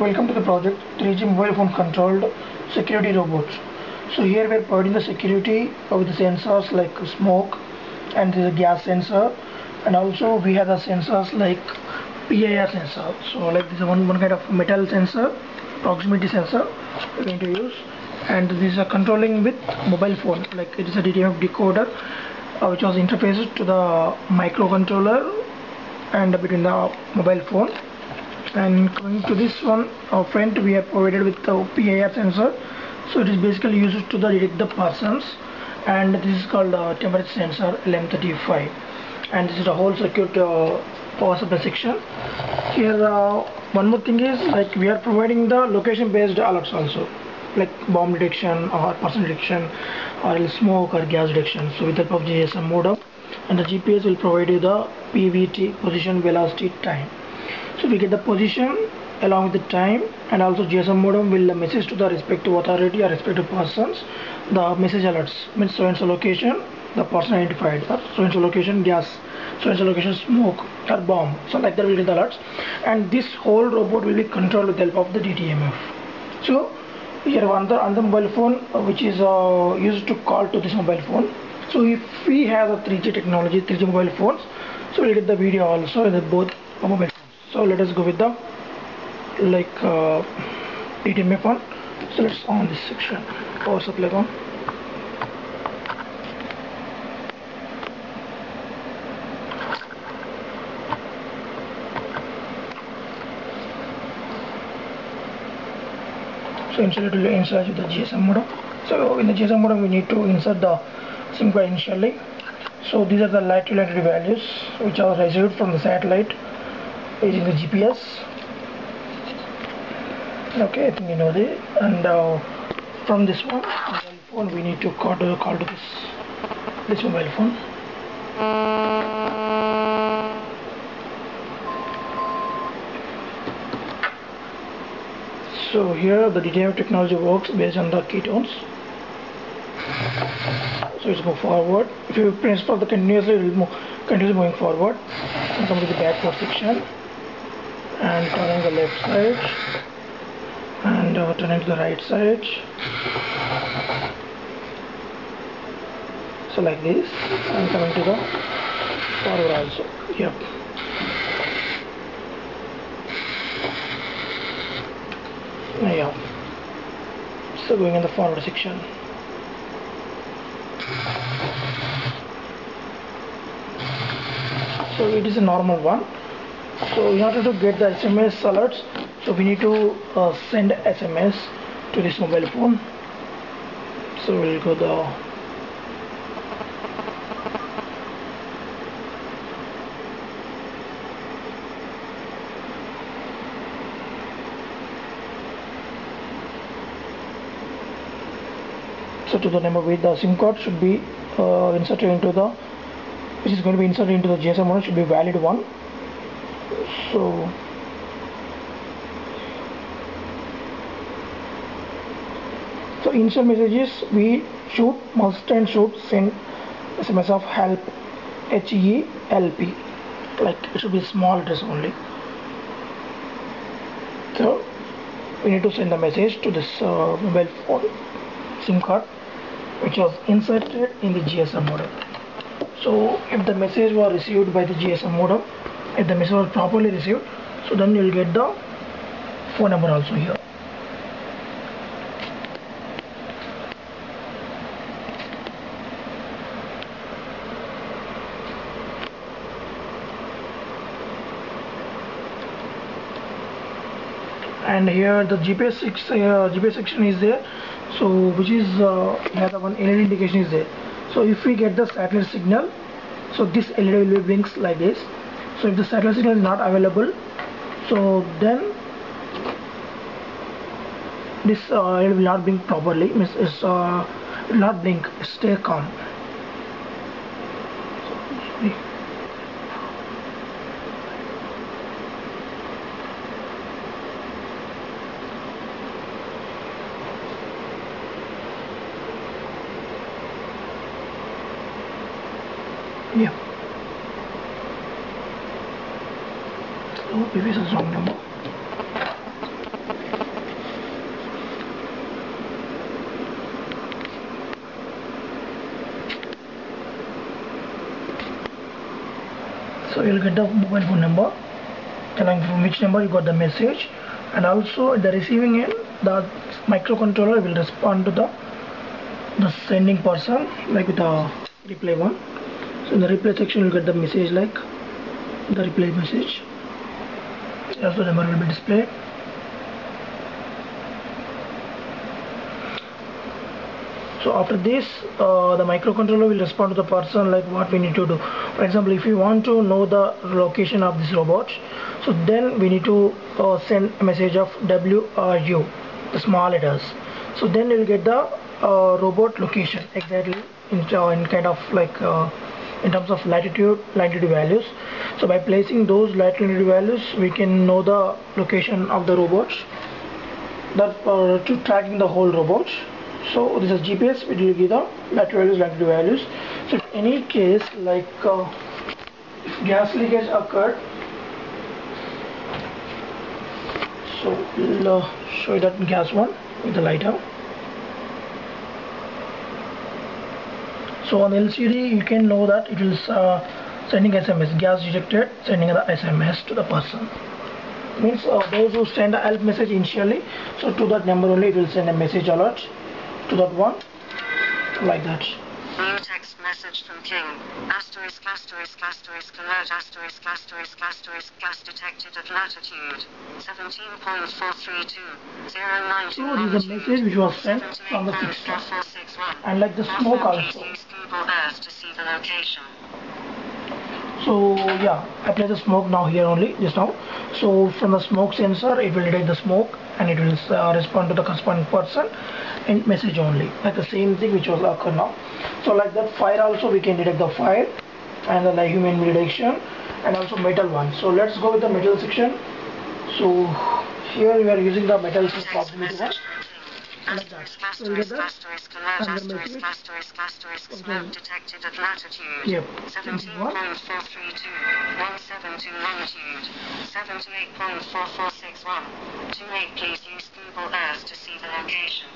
Welcome to the project. 3G mobile phone controlled security robots. So here we are providing the security with the sensors like smoke and a gas sensor. And also we have the sensors like PIR sensor. So like this is one, one kind of metal sensor, proximity sensor we're going to use. And this is controlling with mobile phone. Like it is a DTMF decoder uh, which was interfaced to the microcontroller and between the mobile phone and coming to this one our front we are provided with the PIR sensor. So it is basically used to the detect the persons. And this is called uh, temperature sensor LM35 and this is the whole circuit uh, power supply section. Here uh, one more thing is like we are providing the location based alerts also. Like bomb detection or person detection or smoke or gas detection. So with the help of GSM modem and the GPS will provide you the PVT position velocity time so we get the position along with the time and also GSM modem will message to the respective authority or respective persons. The message alerts means so and so location the person identified or so and so location gas. So and so location smoke or bomb. So like that we get the alerts. And this whole robot will be controlled with the help of the DTMF so here on the on the mobile phone uh, which is uh, used to call to this mobile phone. So if we have a 3G technology 3G mobile phones so we'll get the video also in the both mobile so let us go with the like uh, DTMF one so let's on this section. Power supply one. So inside it will insert the GSM modem. So in the GSM modem we need to insert the SIM card initially. So these are the light values which are received from the satellite using the GPS okay I think you know this and uh, from this one mobile phone we need to call to, call to this this mobile phone. So here the DTMF technology works based on the key tones. So it's go forward. If you press the continuously it will move continuously moving forward. And come to the backward section and turning the left side. And uh, turning to the right side. So like this. And coming to the forward also. Yep. Yeah. So going in the forward section. So it is a normal one so in order to get the SMS alerts so we need to uh, send SMS to this mobile phone. So we'll go the so to the number with the SIM card should be uh, inserted into the which is going to be inserted into the GSM modem should be valid one so so insert messages we should must and should send SMS of help H E L P. Like it should be small address only. So we need to send the message to this uh, mobile phone SIM card which was inserted in the GSM modem. So if the message was received by the GSM modem if the message was properly received so then you will get the phone number also here. And here the GPS 6 uh, GPS section is there. So which is uh, one LED indication is there. So if we get the satellite signal so this LED will be blinks like this so if the satellite signal is not available so then this uh, it will not blink properly. Means it's uh, not blink. Stay calm. Yeah So you'll get the mobile phone number telling from which number you got the message and also at the receiving end the microcontroller will respond to the the sending person like with the reply one. So in the reply section you get the message like the reply message also the number will be displayed so after this uh, the microcontroller will respond to the person like what we need to do. For example if you want to know the location of this robot so then we need to uh, send a message of WRU the small letters. So then you will get the uh, robot location exactly in, uh, in kind of like uh, in terms of latitude latitude values. So by placing those latitude values we can know the location of the robots. That uh, to tracking the whole robots. So this is GPS it will give the latitude values latitude values. So in any case like uh, if gas leakage occurred so we'll uh, show you that gas one with the light lighter so on LCD you can know that it is uh, sending SMS gas detected sending the SMS to the person. Means uh, those who send a help message initially so to that number only it will send a message alert to that one like that. New text message from King. Asterisk asterisk asterisk alert asterisk asterisk asterisk gas detected at latitude. 17.432 so this is a message which was sent from the system and like the smoke also. Use Google Earth to see the location. so yeah I play the smoke now here only just now. So from the smoke sensor it will detect the smoke and it will uh, respond to the corresponding person in message only like the same thing which was occur now. So like that fire also we can detect the fire and then the human detection and also metal one. So let's go with the metal section. So here we are using the metal proximity one like that. So you get that? Asterisk alert the asterisk asterisk asterisk smoke detected at latitude Yep. 17.432 172 longitude 78.4461 28 please use Google Earth to see the location.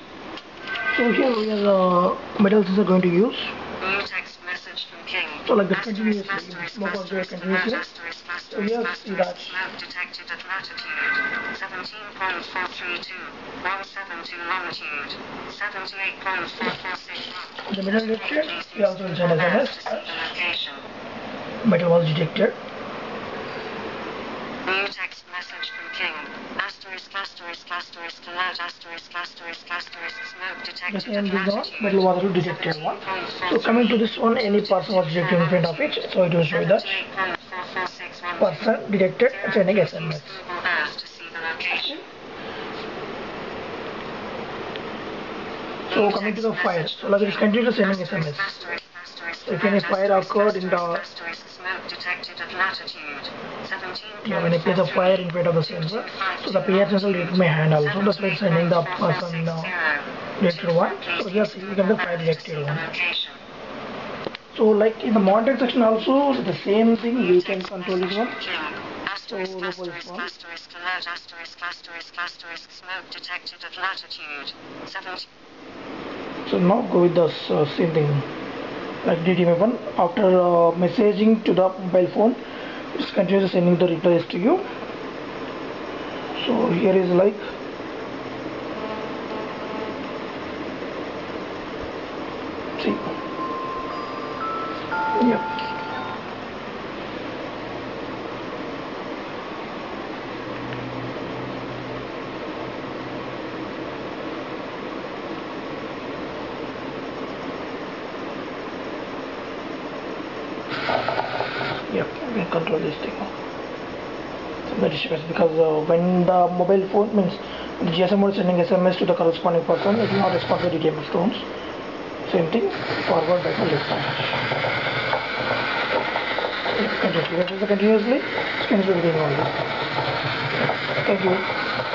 so here we are uh, metal sensor going to use New So like the Asterisk, continuously, asterisk, smoke was there asterisk, continuously. asterisk, So here asterisk, see that. Smoke detected at latitude 17.432 172 longitude 78.4461. the metal detected we also will send SMS To see the location. metal was detected New text message from King. Asterisk, asterisk, asterisk, alert, asterisk, asterisk, asterisk, smoke detected same at is on latitude. metal was detected one so coming to this one any person was detected in front of it so it will show that 78.4461. person detected sending SMS Google Earth to see the location. so coming to the fire so like it is continue sending SMS So if any fire occurred in the- yeah when I play the fire in front of the sensor so the PR sensor detect my hand also. Why it's sending the person uh, one. So just you can the fire detected one. So like in the monitoring section also the same thing you can control this one. So, smoke detected at latitude 70. So now go with the uh, same thing. Like DTMF1 after uh, messaging to the mobile phone it's continuously sending the replies to you. So here is like see yeah Yep, we can control this thing. Is because uh, when the mobile phone means the GSM is sending SMS to the corresponding person, it will not respond to the tones. Same thing, forward, backward, left. Yep, continuously. Continuously, continuously this. Thank you.